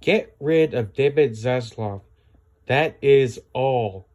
Get rid of David Zaslav. That is all.